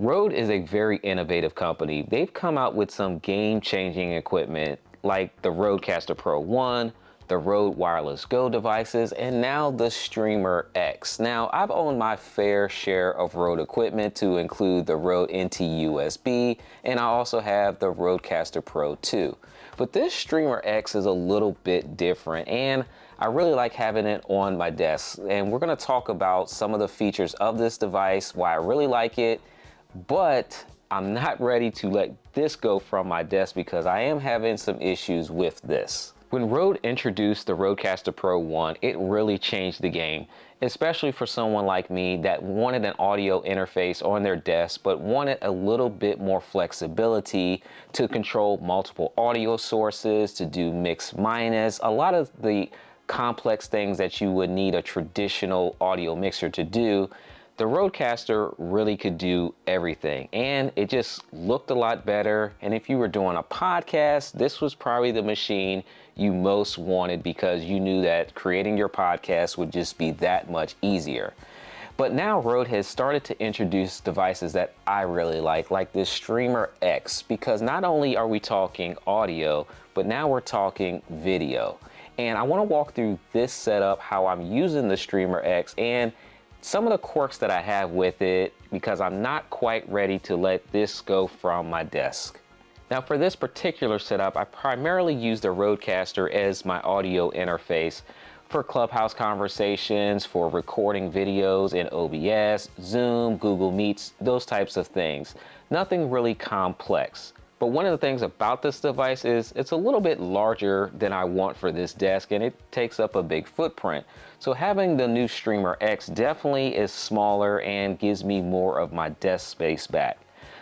Rode is a very innovative company. They've come out with some game-changing equipment like the Rodecaster Pro 1, the Rode Wireless Go devices, and now the Streamer X. Now, I've owned my fair share of Rode equipment to include the Rode NT USB, and I also have the Rodecaster Pro 2. But this Streamer X is a little bit different, and I really like having it on my desk. And we're gonna talk about some of the features of this device, why I really like it, but I'm not ready to let this go from my desk because I am having some issues with this. When Rode introduced the Rodecaster Pro 1, it really changed the game, especially for someone like me that wanted an audio interface on their desk but wanted a little bit more flexibility to control multiple audio sources, to do mix minus, a lot of the complex things that you would need a traditional audio mixer to do the Rodecaster really could do everything and it just looked a lot better. And if you were doing a podcast, this was probably the machine you most wanted because you knew that creating your podcast would just be that much easier. But now Rode has started to introduce devices that I really like, like this Streamer X, because not only are we talking audio, but now we're talking video. And I wanna walk through this setup, how I'm using the Streamer X, and some of the quirks that I have with it because I'm not quite ready to let this go from my desk. Now for this particular setup, I primarily use the Rodecaster as my audio interface for Clubhouse conversations, for recording videos in OBS, Zoom, Google Meets, those types of things. Nothing really complex. But one of the things about this device is it's a little bit larger than I want for this desk and it takes up a big footprint. So having the new Streamer X definitely is smaller and gives me more of my desk space back.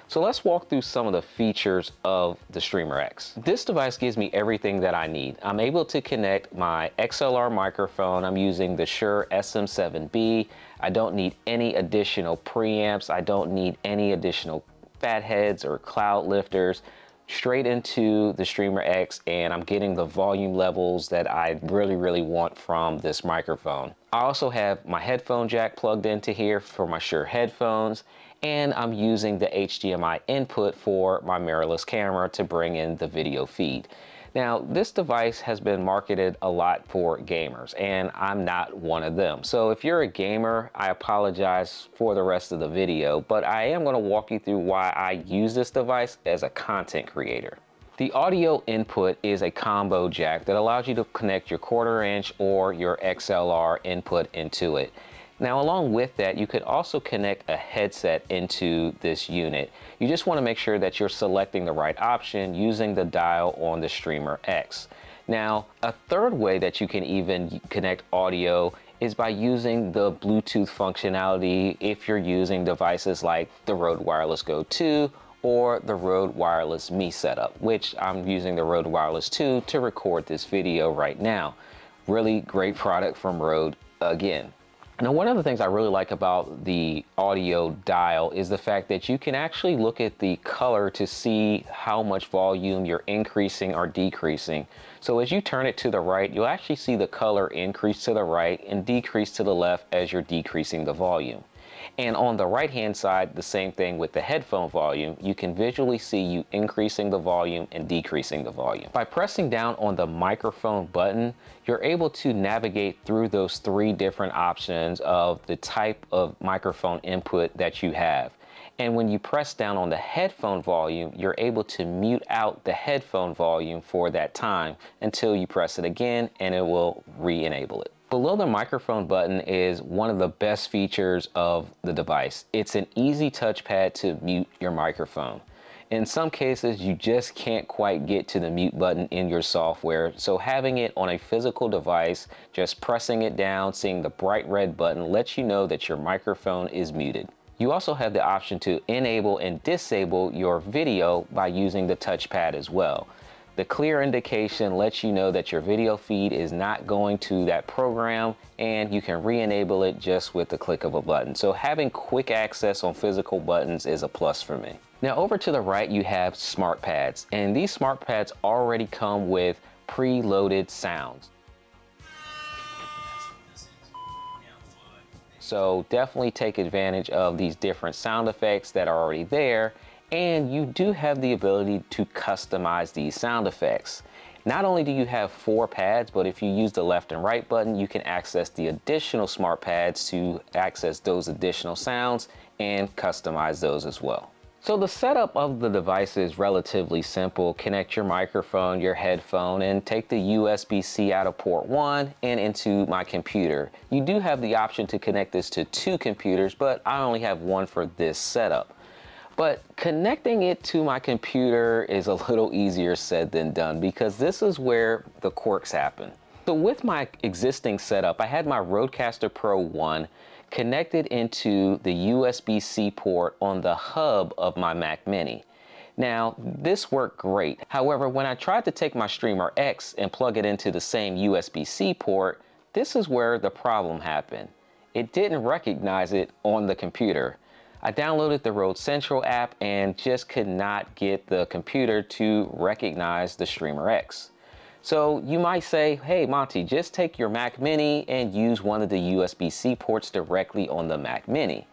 So let's walk through some of the features of the Streamer X. This device gives me everything that I need. I'm able to connect my XLR microphone. I'm using the Shure SM7B. I don't need any additional preamps. I don't need any additional FetHeads or cloud lifters straight into the Streamer X and I'm getting the volume levels that I really, really want from this microphone. I also have my headphone jack plugged into here for my Shure headphones and I'm using the HDMI input for my mirrorless camera to bring in the video feed. Now, this device has been marketed a lot for gamers, and I'm not one of them. So if you're a gamer, I apologize for the rest of the video, but I am gonna walk you through why I use this device as a content creator. The audio input is a combo jack that allows you to connect your quarter inch or your XLR input into it. Now along with that, you could also connect a headset into this unit. You just wanna make sure that you're selecting the right option using the dial on the Streamer X. Now, a third way that you can even connect audio is by using the Bluetooth functionality if you're using devices like the Rode Wireless Go 2 or the Rode Wireless Me setup, which I'm using the Rode Wireless 2 to record this video right now. Really great product from Rode again. Now, one of the things I really like about the audio dial is the fact that you can actually look at the color to see how much volume you're increasing or decreasing. So as you turn it to the right, you'll actually see the color increase to the right and decrease to the left as you're decreasing the volume. And on the right hand side, the same thing with the headphone volume. You can visually see you increasing the volume and decreasing the volume. By pressing down on the microphone button, you're able to navigate through those three different options of the type of microphone input that you have. And when you press down on the headphone volume, you're able to mute out the headphone volume for that time until you press it again and it will re-enable it. Below the microphone button is one of the best features of the device. It's an easy touchpad to mute your microphone. In some cases, you just can't quite get to the mute button in your software, so having it on a physical device, just pressing it down, seeing the bright red button lets you know that your microphone is muted. You also have the option to enable and disable your video by using the touchpad as well. The clear indication lets you know that your video feed is not going to that program and you can re-enable it just with the click of a button. So having quick access on physical buttons is a plus for me. Now over to the right you have smart pads and these smart pads already come with pre-loaded sounds. So definitely take advantage of these different sound effects that are already there. And you do have the ability to customize these sound effects. Not only do you have four pads, but if you use the left and right button, you can access the additional smart pads to access those additional sounds and customize those as well. So the setup of the device is relatively simple. Connect your microphone, your headphone, and take the USB-C out of port one and into my computer. You do have the option to connect this to two computers, but I only have one for this setup. But connecting it to my computer is a little easier said than done because this is where the quirks happen. So with my existing setup, I had my Rodecaster Pro 1 connected into the USB-C port on the hub of my Mac Mini. Now, this worked great. However, when I tried to take my Streamer X and plug it into the same USB-C port, this is where the problem happened. It didn't recognize it on the computer. I downloaded the Rode Central app and just could not get the computer to recognize the Streamer X. So you might say, hey Monte, just take your Mac Mini and use one of the USB-C ports directly on the Mac Mini.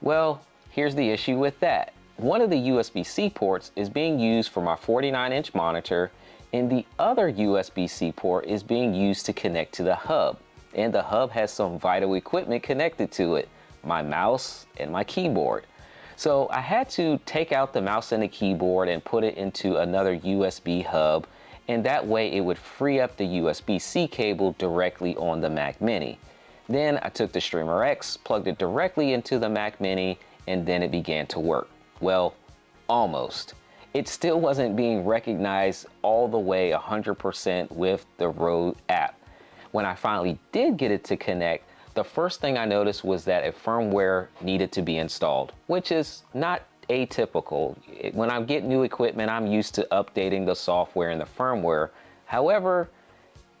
Well, here's the issue with that. One of the USB-C ports is being used for my 49-inch monitor and the other USB-C port is being used to connect to the hub. And the hub has some vital equipment connected to it my mouse, and my keyboard. So I had to take out the mouse and the keyboard and put it into another USB hub and that way it would free up the USB-C cable directly on the Mac Mini. Then I took the Streamer X, plugged it directly into the Mac Mini, and then it began to work. Well, almost. It still wasn't being recognized all the way 100% with the Rode app. When I finally did get it to connect, the first thing I noticed was that a firmware needed to be installed, which is not atypical. When I get new equipment, I'm used to updating the software and the firmware. However,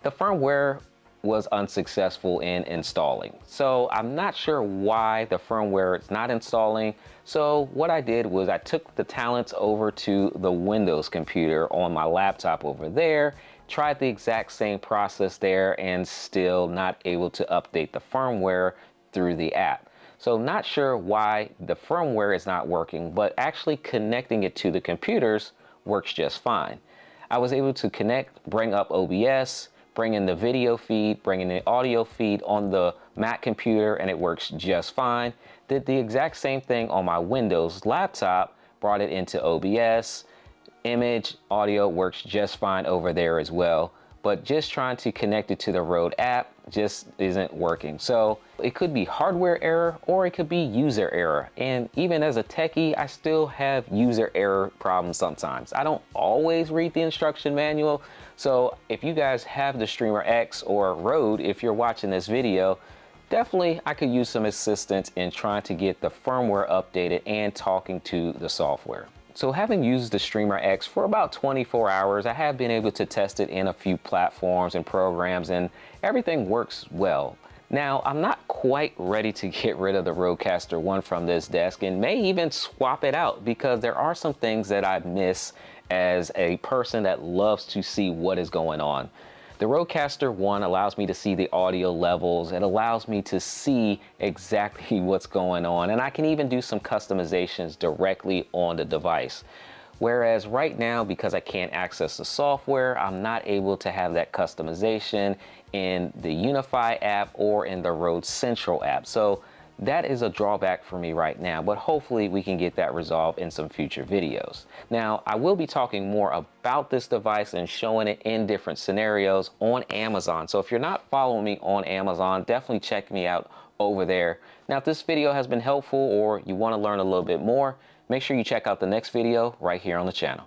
the firmware was unsuccessful in installing. So I'm not sure why the firmware is not installing. So what I did was I took the talents over to the Windows computer on my laptop over there tried the exact same process there and still not able to update the firmware through the app. So not sure why the firmware is not working, but actually connecting it to the computers works just fine. I was able to connect, bring up OBS, bring in the video feed, bring in the audio feed on the Mac computer, and it works just fine. Did the exact same thing on my Windows laptop, brought it into OBS, image, audio works just fine over there as well. But just trying to connect it to the Rode app just isn't working. So it could be hardware error or it could be user error. And even as a techie, I still have user error problems sometimes. I don't always read the instruction manual. So if you guys have the Streamer X or Rode, if you're watching this video, definitely I could use some assistance in trying to get the firmware updated and talking to the software. So having used the Streamer X for about 24 hours, I have been able to test it in a few platforms and programs and everything works well. Now, I'm not quite ready to get rid of the Rodecaster 1 from this desk and may even swap it out because there are some things that I miss as a person that loves to see what is going on. The Rodecaster 1 allows me to see the audio levels. It allows me to see exactly what's going on. And I can even do some customizations directly on the device. Whereas right now, because I can't access the software, I'm not able to have that customization in the Unify app or in the Rode Central app. So that is a drawback for me right now, but hopefully we can get that resolved in some future videos. Now, I will be talking more about this device and showing it in different scenarios on Amazon. So if you're not following me on Amazon, definitely check me out over there. Now, if this video has been helpful or you want to learn a little bit more, make sure you check out the next video right here on the channel.